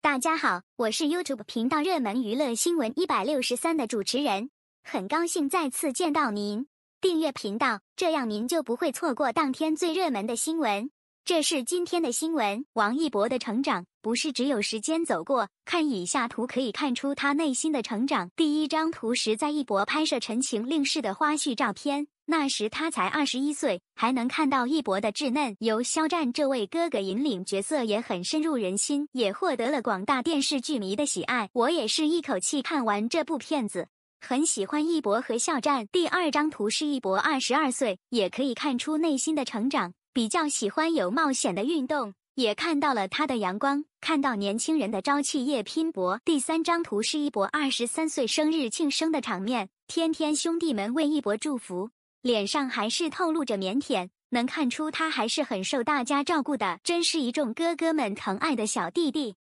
大家好，我是 YouTube 频道热门娱乐新闻一百六十三的主持人，很高兴再次见到您。订阅频道，这样您就不会错过当天最热门的新闻。这是今天的新闻：王一博的成长不是只有时间走过，看以下图可以看出他内心的成长。第一张图是在一博拍摄《陈情令》式的花絮照片。那时他才二十一岁，还能看到一博的稚嫩。由肖战这位哥哥引领，角色也很深入人心，也获得了广大电视剧迷的喜爱。我也是一口气看完这部片子，很喜欢一博和肖战。第二张图是一博二十二岁，也可以看出内心的成长，比较喜欢有冒险的运动，也看到了他的阳光，看到年轻人的朝气夜拼搏。第三张图是一博二十三岁生日庆生的场面，天天兄弟们为一博祝福。脸上还是透露着腼腆，能看出他还是很受大家照顾的，真是一众哥哥们疼爱的小弟弟。